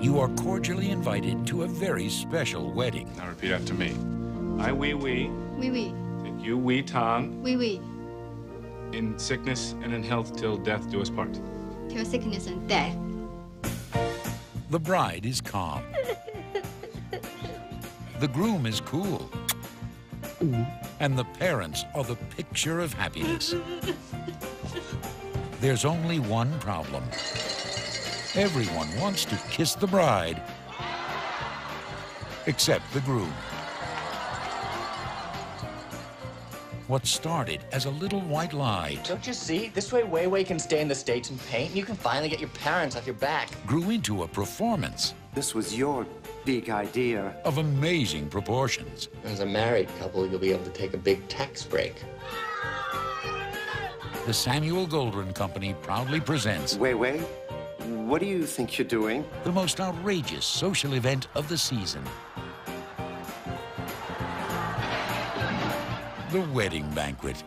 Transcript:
you are cordially invited to a very special wedding. Now repeat after me. I, Wei Wei, Oui, oui. take you, Wei-Tung, Oui, oui. in sickness and in health till death do us part. Till sickness and death. The bride is calm. The groom is cool. Mm. And the parents are the picture of happiness. There's only one problem. Everyone wants to kiss the bride, except the groom. What started as a little white lie Don't you see? This way Wei Wei can stay in the States and paint, and you can finally get your parents off your back. grew into a performance This was your big idea. of amazing proportions. As a married couple, you'll be able to take a big tax break. The Samuel Goldwyn Company proudly presents Wei Wei, what do you think you're doing? the most outrageous social event of the season. The Wedding Banquet.